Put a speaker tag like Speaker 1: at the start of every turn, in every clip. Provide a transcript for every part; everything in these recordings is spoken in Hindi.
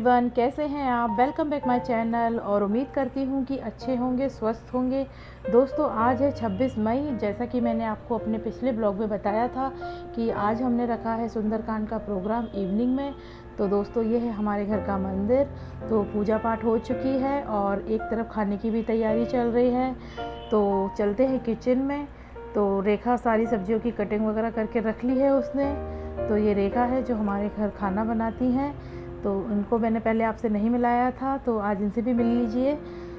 Speaker 1: एवरीवन कैसे हैं आप? वेलकम बैक माय चैनल और उम्मीद करती हूँ कि अच्छे होंगे, स्वस्थ होंगे। दोस्तों, आज है 26 मई। जैसा कि मैंने आपको अपने पिछले ब्लॉग में बताया था कि आज हमने रखा है सुंदरकांड का प्रोग्राम इवनिंग में। तो दोस्तों, ये है हमारे घर का मंदिर। तो पूजा पाठ हो चुकी है और एक तरफ़ खाने की भी तैयारी चल रही है। तो चलते हैं किचन में। तो रेखा सारी सब्जियों की कटिंग वगैरह करके रख ली है उसने। तो ये रेखा है जो हमारे घर खाना बनाती हैं। तो उनको मैंने पहले आपसे नहीं मिलाया था तो आज इनसे भी मिल लीजिए।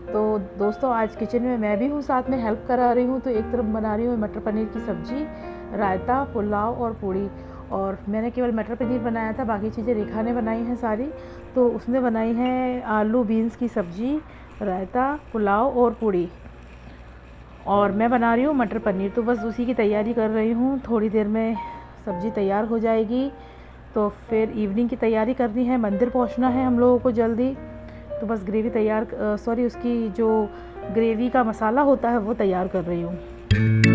Speaker 1: तो दोस्तों, आज किचन में मैं भी हूँ, साथ में हेल्प करा रही हूँ तो एक तरफ़ बना रही हूँ मटर पनीर की सब्ज़ी, रायता, पुलाव और पूड़ी। और मैंने केवल मटर पनीर बनाया था, बाकी चीज़ें रेखा ने बनाई हैं सारी। तो उसने बनाई है आलू, बीन्स की सब्ज़ी, रायता, पुलाव और पूड़ी। और मैं बना रही हूँ मटर पनीर। तो बस उसी की तैयारी कर रही हूँ। थोड़ी देर में सब्ज़ी तैयार हो जाएगी। तो फिर इवनिंग की तैयारी करनी है, मंदिर पहुँचना है हम लोगों को जल्दी। तो बस ग्रेवी तैयार सॉरी उसकी जो ग्रेवी का मसाला होता है वो तैयार कर रही हूँ।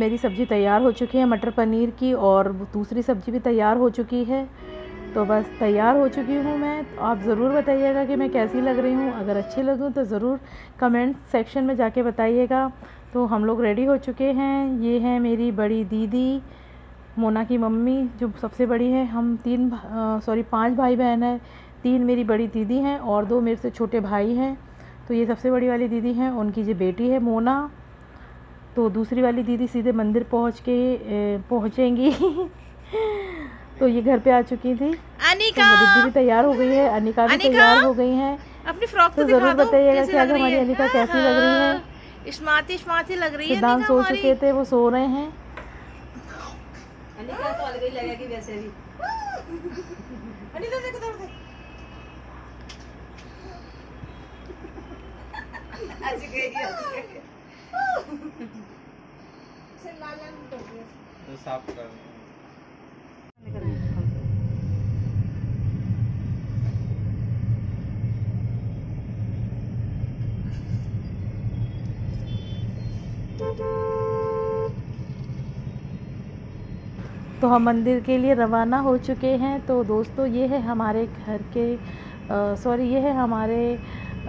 Speaker 1: मेरी सब्ज़ी तैयार हो चुकी है मटर पनीर की और दूसरी सब्ज़ी भी तैयार हो चुकी है। तो बस तैयार हो चुकी हूँ मैं। तो आप ज़रूर बताइएगा कि मैं कैसी लग रही हूँ। अगर अच्छी लगूँ तो ज़रूर कमेंट सेक्शन में जाके बताइएगा। तो हम लोग रेडी हो चुके हैं। ये है मेरी बड़ी दीदी, मोना की मम्मी, जो सबसे बड़ी है। हम तीन सॉरी पाँच भाई बहन हैं। तीन मेरी बड़ी दीदी हैं और दो मेरे से छोटे भाई हैं। तो ये सबसे बड़ी वाली दीदी हैं। उनकी जो बेटी है मोना। तो दूसरी वाली दीदी सीधे मंदिर पहुँच के पहुंचेंगी। तो ये घर पे आ चुकी थी।
Speaker 2: अनिका!
Speaker 1: तो दीदी भी तैयार हो गई है। अनिका भी तैयार हो गई है।
Speaker 2: अपनी फ्रॉक
Speaker 1: तो, तो ज़रूर बताइएगा क्या हमारी अनिका कैसी लग रही है?
Speaker 2: हाँ, स्मार्टी स्मार्टी लग रही है
Speaker 1: डांस सो चुके थे वो सो रहे हैं।
Speaker 3: अनिका तो अलग ही लगेगी वैसे भी।
Speaker 2: अनिका देखो दौड़ दे आज गई
Speaker 3: तो साफ़ कर
Speaker 1: तो हम मंदिर के लिए रवाना हो चुके हैं। तो दोस्तों ये है हमारे घर के सॉरी ये है हमारे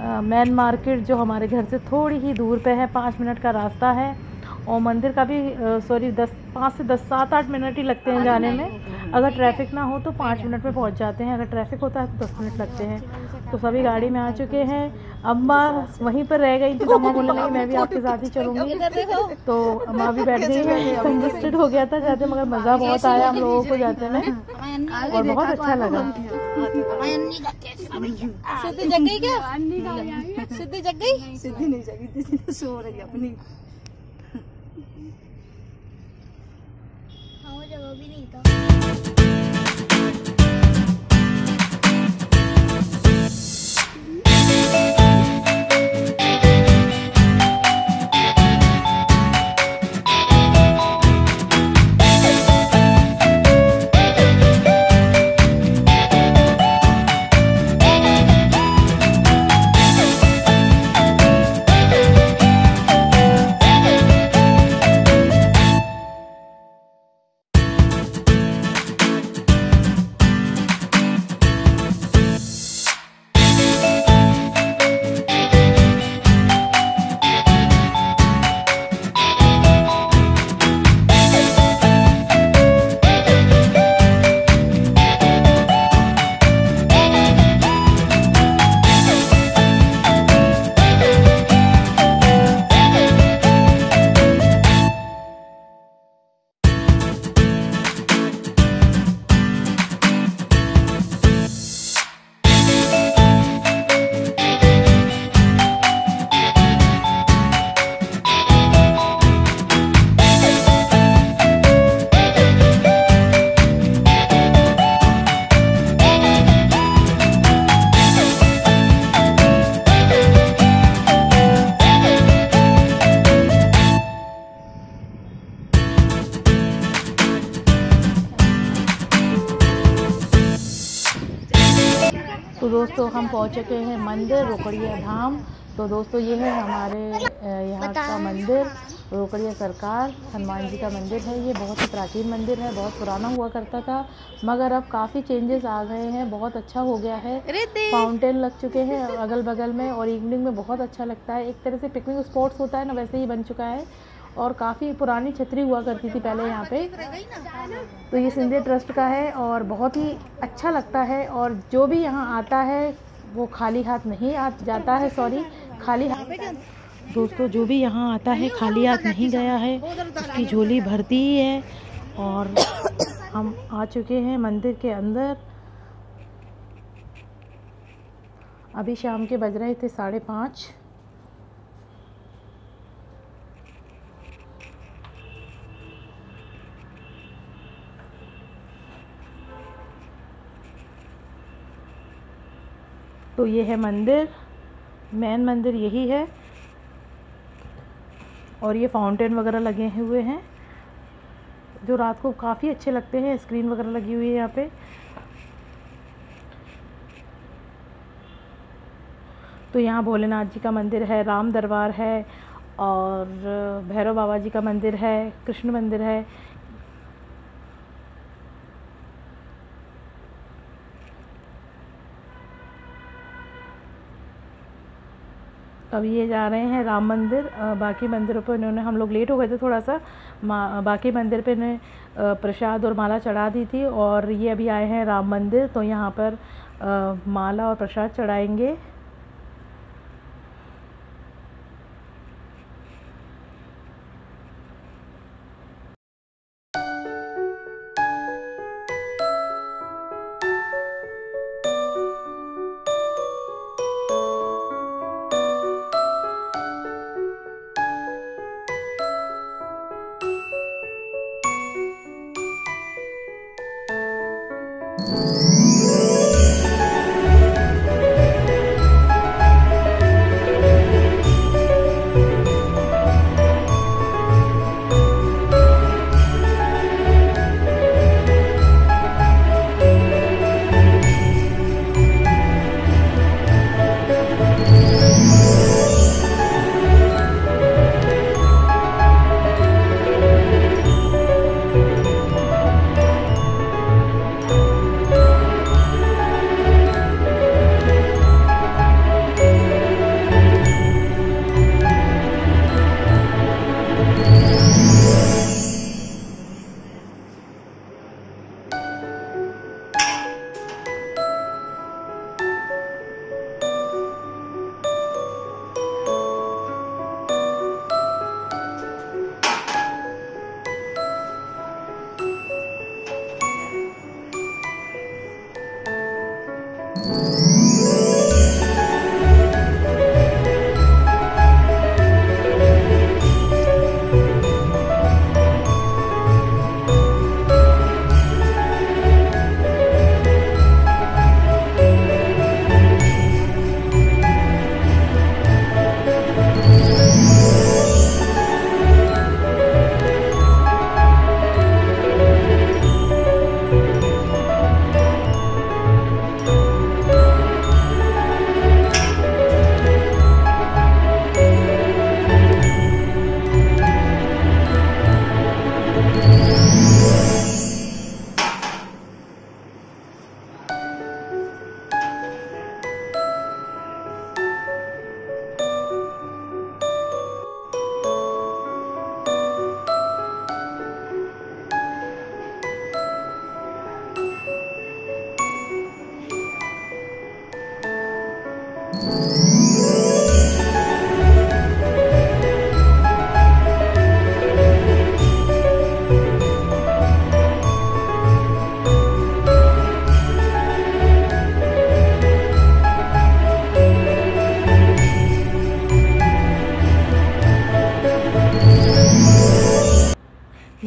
Speaker 1: मेन मार्केट जो हमारे घर से थोड़ी ही दूर पे है, पाँच मिनट का रास्ता है। और मंदिर का भी सॉरी दस, पाँच से दस, सात, आठ मिनट ही लगते हैं जाने में। अगर ट्रैफ़िक ना हो तो पाँच मिनट में पहुँच जाते हैं। अगर ट्रैफ़िक होता है तो दस मिनट लगते हैं। तो सभी गाड़ी में आ चुके हैं। अम्मा वहीं पर रह गई थी तो अम्मा लगी मैं भी आपके साथ ही चलूँगी। तो अम्मा भी बैठ गई है। हो गया था, जाते मगर मज़ा बहुत आया, हम लोगों को जाते में। और बहुत अच्छा लगा।
Speaker 2: सिद्धि जग गई क्या सिद्धि जग गई सिद्धि नहीं जगी थी सो रही अपनी
Speaker 4: जगह भी नहीं था।
Speaker 1: पहुँच चुके हैं मंदिर रोकड़िया धाम। तो दोस्तों ये है हमारे यहाँ का मंदिर रोकड़िया सरकार हनुमान जी का मंदिर है। ये बहुत ही प्राचीन मंदिर है बहुत पुराना हुआ करता था मगर अब काफ़ी चेंजेस आ गए हैं बहुत अच्छा हो गया है। फाउंटेन लग चुके हैं अगल बगल में और इवनिंग में बहुत अच्छा लगता है। एक तरह से पिकनिक स्पॉट्स होता है ना वैसे ही बन चुका है। और काफ़ी पुरानी छतरी हुआ करती थी पहले यहाँ पे। तो ये सिंधी ट्रस्ट का है और बहुत ही अच्छा लगता है और जो भी यहाँ आता है वो खाली हाथ नहीं आ जाता है सॉरी खाली हाथ दोस्तों जो भी यहाँ आता है खाली हाथ नहीं गया है उसकी झोली भरती ही है और हम आ चुके हैं मंदिर के अंदर। अभी शाम के बज रहे थे साढ़े पाँच। तो ये है मंदिर मेन मंदिर यही है। और ये फाउंटेन वगैरह लगे हुए हैं, जो रात को काफ़ी अच्छे लगते हैं स्क्रीन वगैरह लगी हुई है यहाँ पे। तो यहाँ भोलेनाथ जी का मंदिर है, राम दरबार है, और भैरव बाबा जी का मंदिर है, कृष्ण मंदिर है अब ये जा रहे हैं राम मंदिर बाकी मंदिरों पर इन्होंने, हम लोग लेट हो गए थे थोड़ा सा बाकी मंदिर पे इन्हें प्रसाद और माला चढ़ा दी थी और ये अभी आए हैं राम मंदिर तो यहाँ पर माला और प्रसाद चढ़ाएँगे।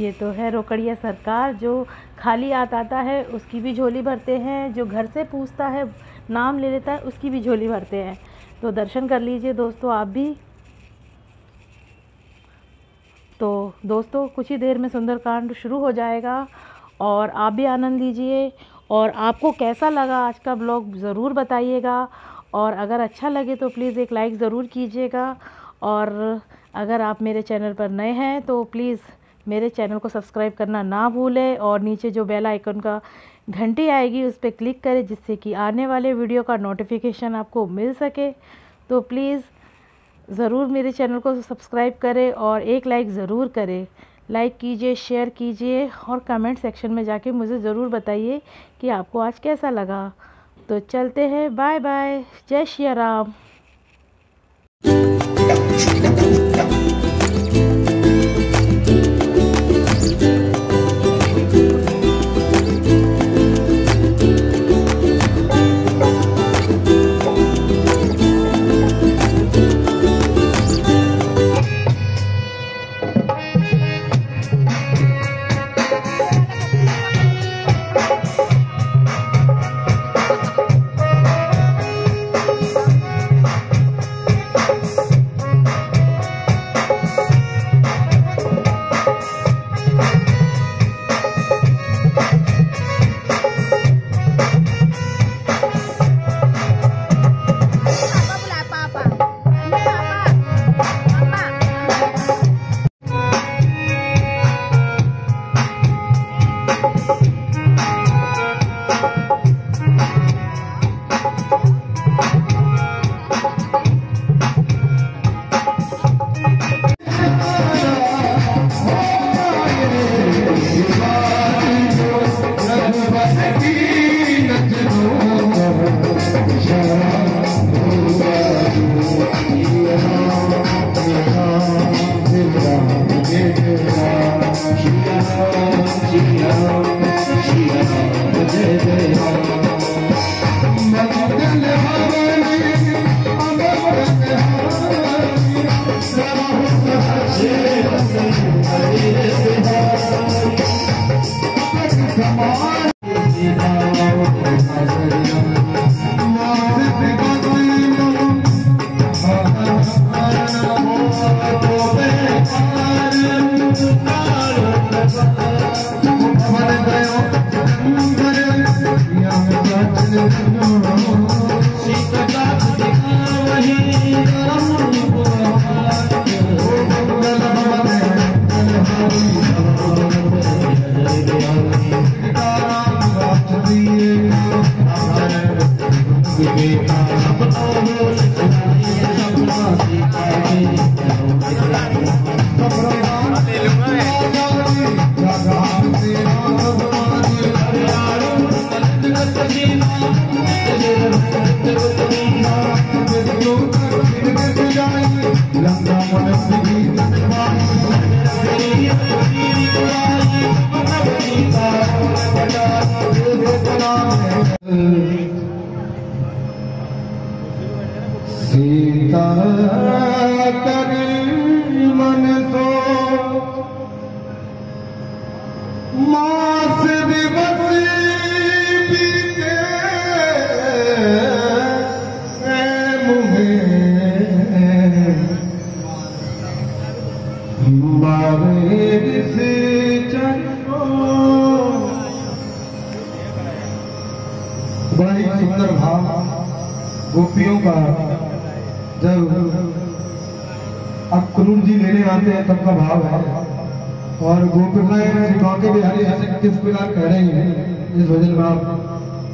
Speaker 1: ये तो है रोकड़िया सरकार, जो खाली आता है, उसकी भी झोली भरते हैं, जो घर से पूछता है, नाम ले लेता है, उसकी भी झोली भरते हैं। तो दर्शन कर लीजिए दोस्तों, आप भी। तो दोस्तों, कुछ ही देर में सुंदरकांड शुरू हो जाएगा, और आप भी आनंद लीजिए, और आपको कैसा लगा आज का ब्लॉग ज़रूर बताइएगा, और अगर अच्छा लगे तो प्लीज़ एक लाइक ज़रूर कीजिएगा, और अगर आप मेरे चैनल पर नए हैं तो प्लीज़ मेरे चैनल को सब्सक्राइब करना ना भूलें और नीचे जो बेल आइकन का घंटी आएगी, उस पर क्लिक करें जिससे कि आने वाले वीडियो का नोटिफिकेशन आपको मिल सके। तो प्लीज़ ज़रूर मेरे चैनल को सब्सक्राइब करें और एक लाइक ज़रूर करें। लाइक कीजिए शेयर कीजिए और कमेंट सेक्शन में जाके मुझे ज़रूर बताइए कि आपको आज कैसा लगा। तो चलते हैं बाय बाय जय श्री राम।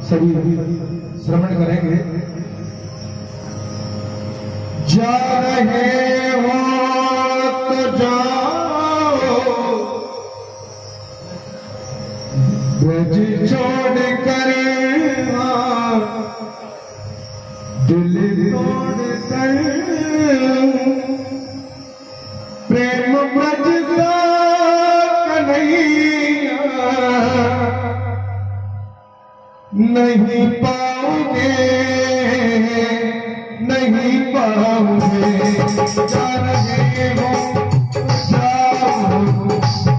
Speaker 3: सभी श्रवण करेंगे। जा रहे हो तो जाओ। ब्रज छोड़ कर दिल तोड़ कर प्रेम ब्रज सा कन्हैया नहीं पाओगे नहीं पाओगे जा रहे हो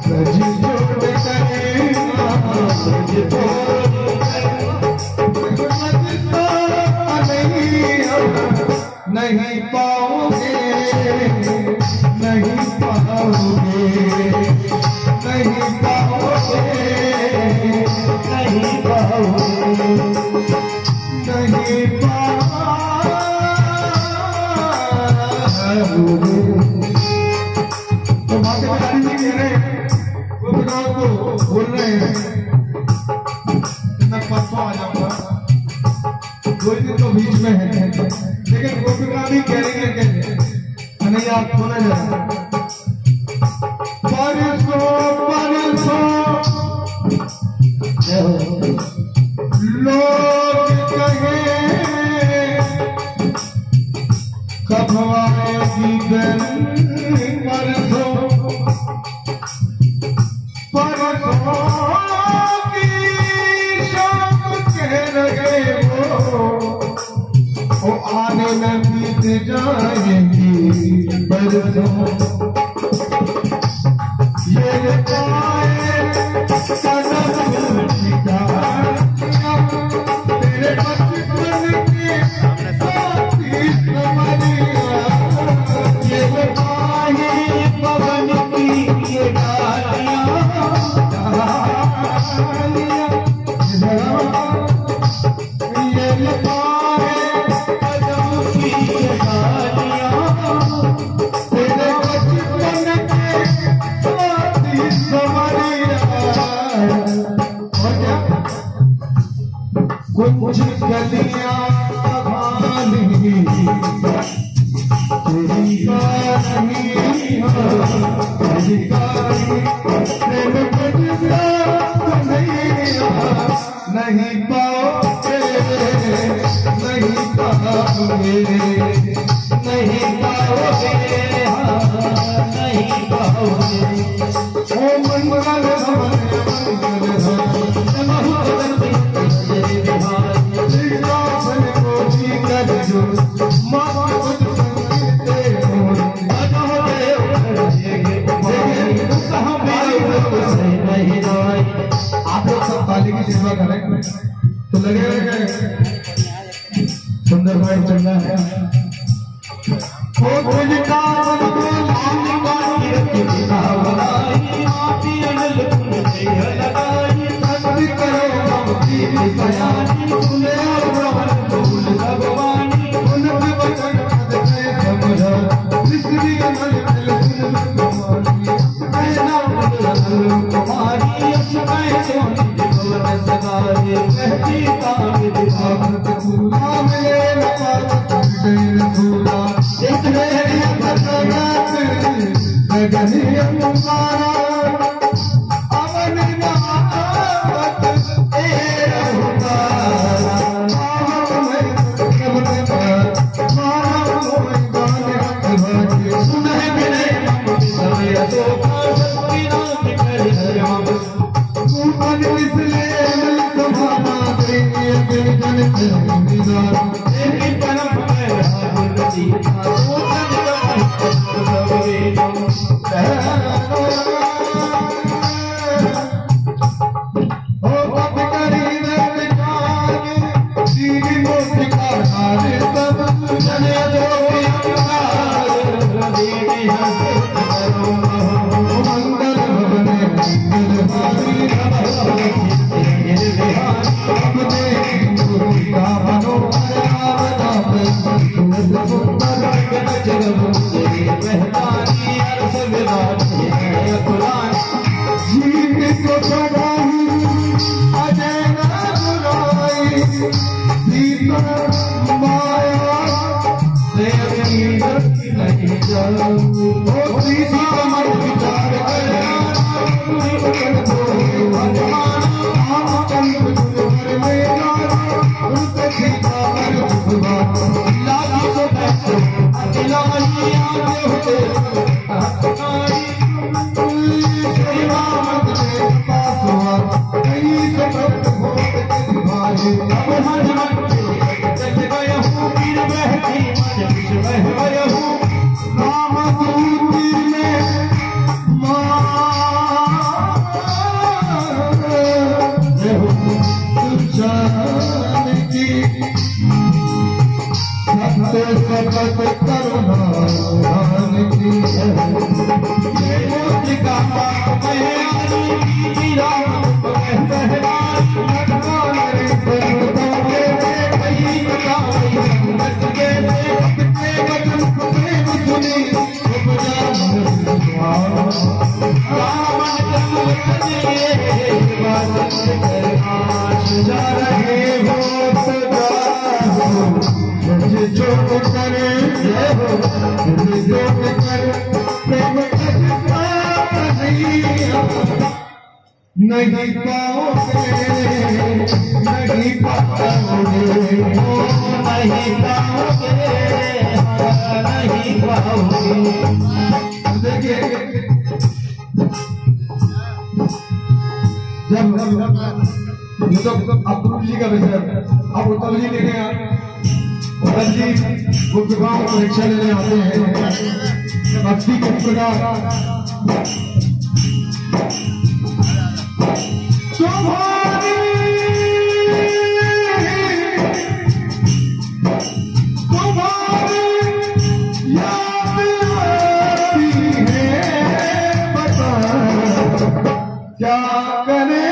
Speaker 3: सज जोड़ करेगा सज जोड़ नहीं पाओगे नहीं पाओगे नहीं पाओगे नहीं पाओगे coração नहीं पाओगे नहीं पाओगे नहीं पाओगे नहीं पाओगे ओ मन मन Thank. सेवा करें तो लगे सुंदर भाई ये कहती काम दिशा तक पूरा मिले Opa! ओ नहीं पाओगे। नहीं पाओगे देखिए जब ये तो अप्रूव जी का विषय अब उत्तम जी देखे उत्तम जी वो विवाह परीक्षा लेने आते हैं, भक्ति के प्रकार क्या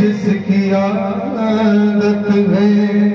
Speaker 3: जिसकी आदत है।